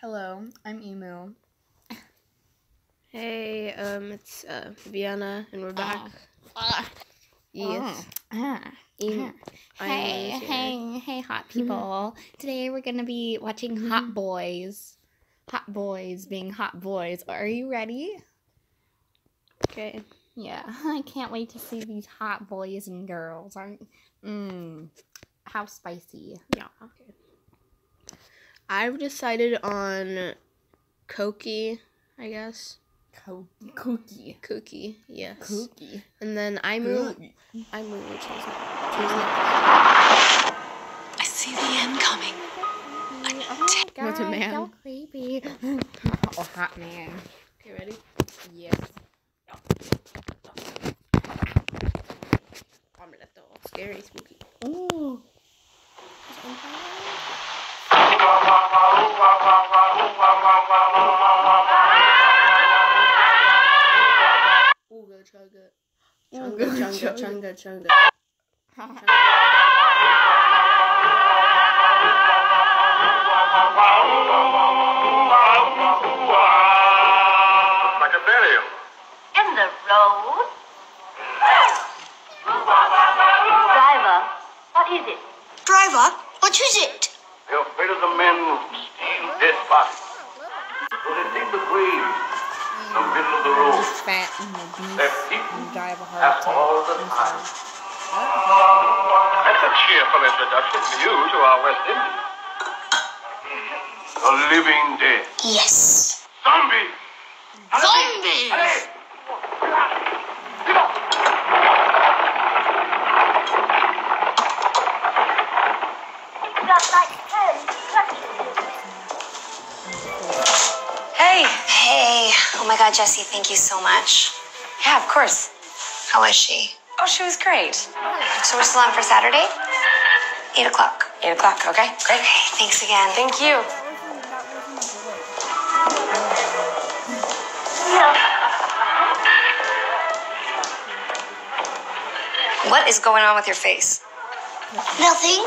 Hello, I'm Imu. Hey, um, it's uh, Vienna, and we're back. Ah. Yes. Ah. Em- Hey, hey, hey, hot people. Today we're gonna be watching Hot Boys. Hot Boys being hot boys. Are you ready? Okay. Yeah, I can't wait to see these hot boys and girls. Aren't mmm how spicy. Yeah. Okay. I've decided on Koki, I guess. Co- cookie. Cookie, yes. Cookie. And then I move. I move. Choose choose I see the end coming. Oh, God, What's a man? so creepy. oh, hot man. Okay, ready? Yes. Omelette. Scary, spooky. 唱歌，唱歌 the. That's a cheerful introduction for you to our West Indies. The living dead. Yes. Zombies! Zombies! Hey! It's got like ten clutches. Hey. Hey. Oh my God, Jesse, thank you so much. Yeah, of course. How is she? Oh, she was great. So we're still on for Saturday? Eight o'clock. Eight o'clock, okay, great. Okay, thanks again. Thank you. What is going on with your face? Nothing.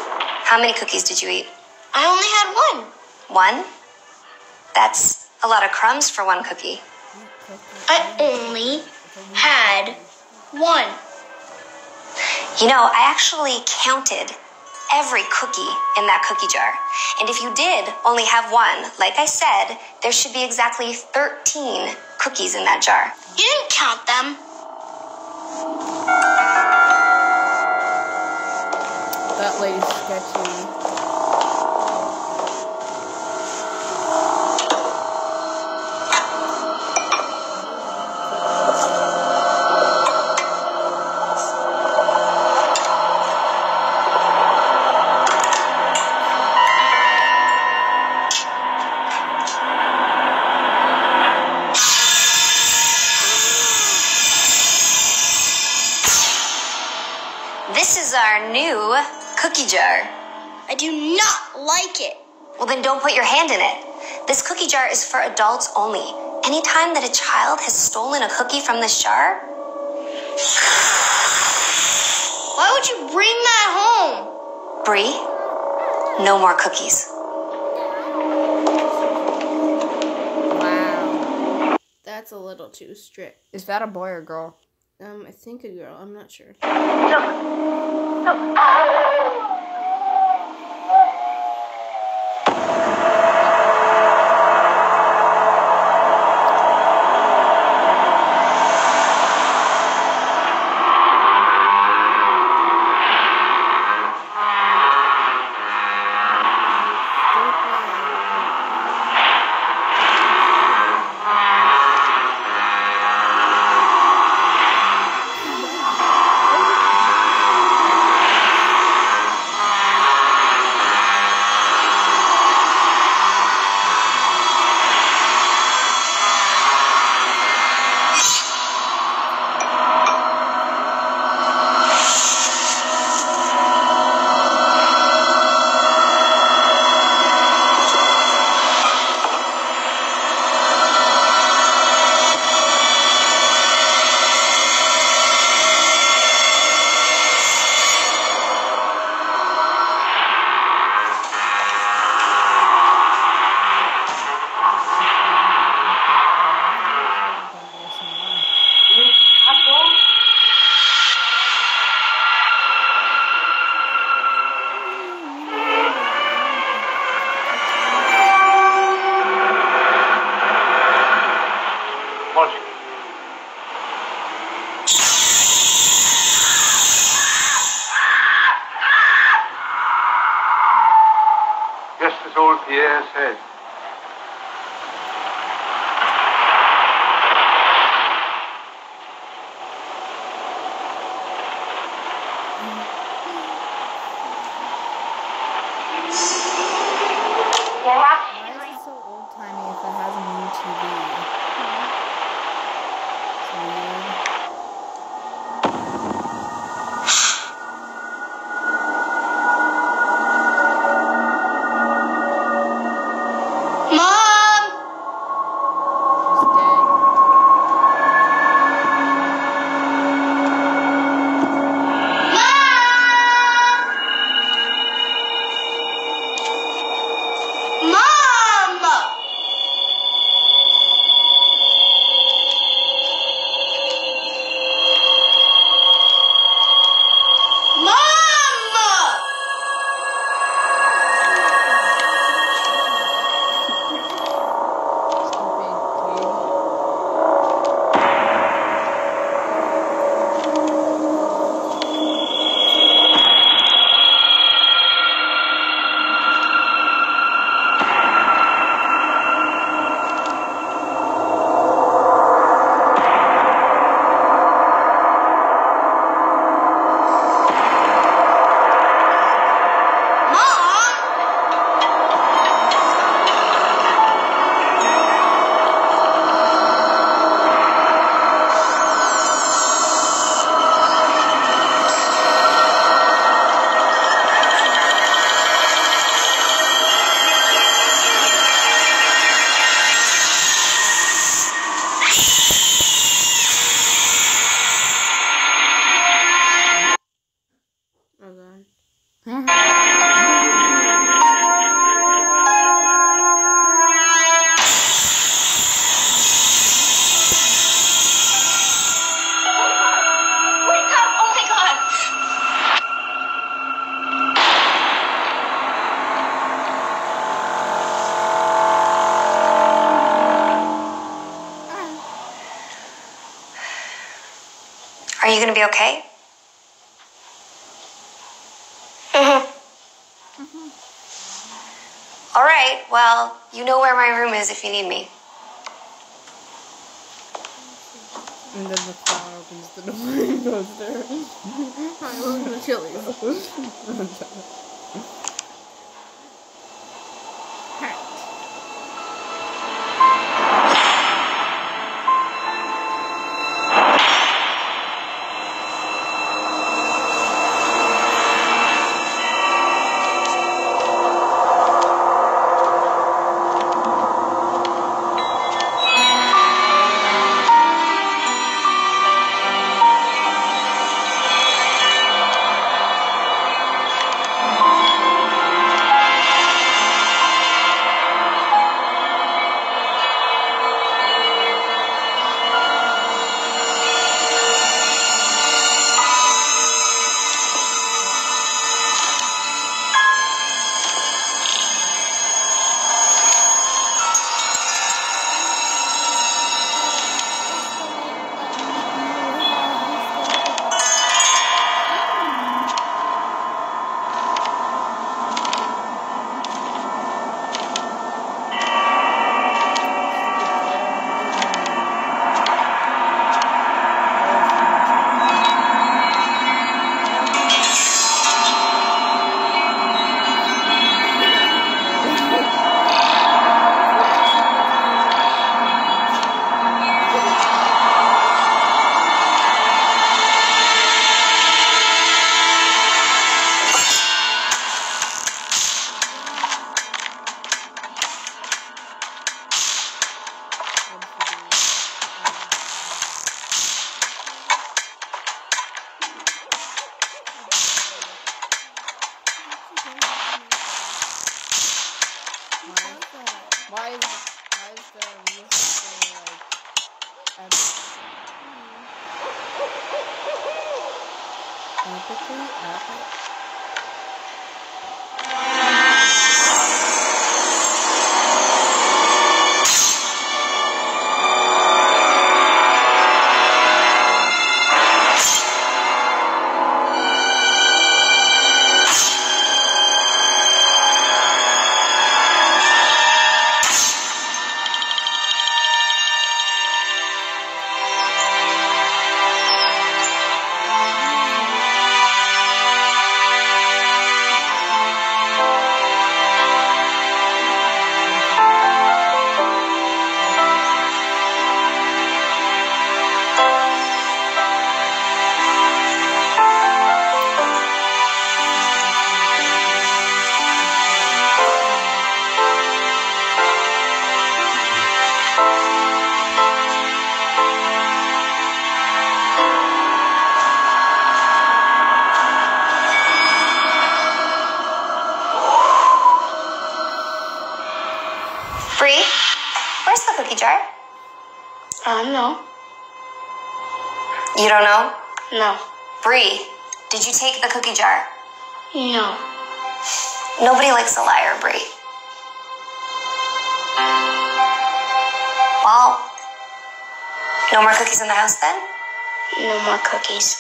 How many cookies did you eat? I only had one. One? That's a lot of crumbs for one cookie. I only had one. You know, I actually counted every cookie in that cookie jar. And if you did only have one, like I said, there should be exactly 13 cookies in that jar. You didn't count them. That lady's sketchy. This is our new cookie jar. I do not like it. Well, then don't put your hand in it. This cookie jar is for adults only. Anytime that a child has stolen a cookie from this jar, Why would you bring that home? Brie, no more cookies. Wow. That's a little too strict. Is that a boy or girl? Um, I think a girl. I'm not sure. old Pierre said. You going to be okay? Mm-hmm. Mm-hmm. All right, well, you know where my room is if you need me. And then the flower opens the door and goes there. Hi, welcome to Chili's. Epically epic. Don't know? No. Bree, did you take the cookie jar? No. Nobody likes a liar, Bree. Well, no more cookies in the house then? No more cookies.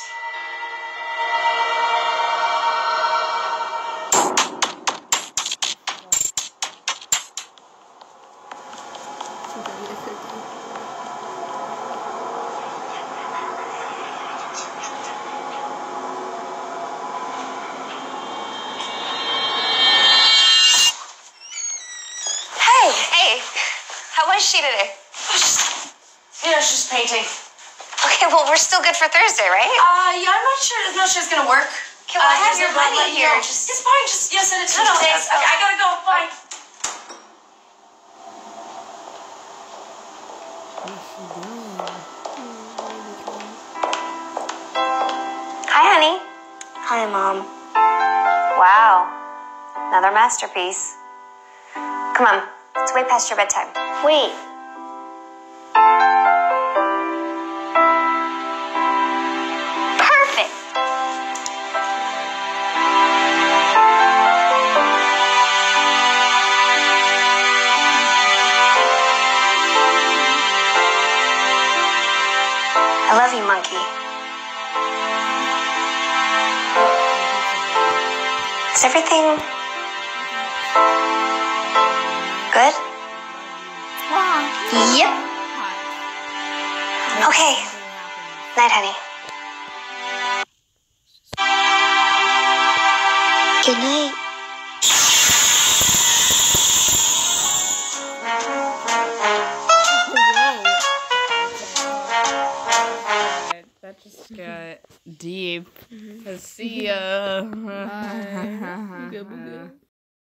Hey, hey, how was she today? Yeah, she's painting. Okay, well, we're still good for Thursday, right? Uh, yeah, I'm not sure. I'm not sure it's gonna work. Okay, well, I have your bud, money let- here, no, just- it's fine. Just yeah, send it to No, me. no, Thanks. Okay, I gotta go. Bye. What's? Hi, honey. Hi, Mom. Wow, another masterpiece. Come on, it's way past your bedtime. Wait. Everything good? Yep. Okay. Night, honey. Got deep. See ya. Bye. Booga, booga.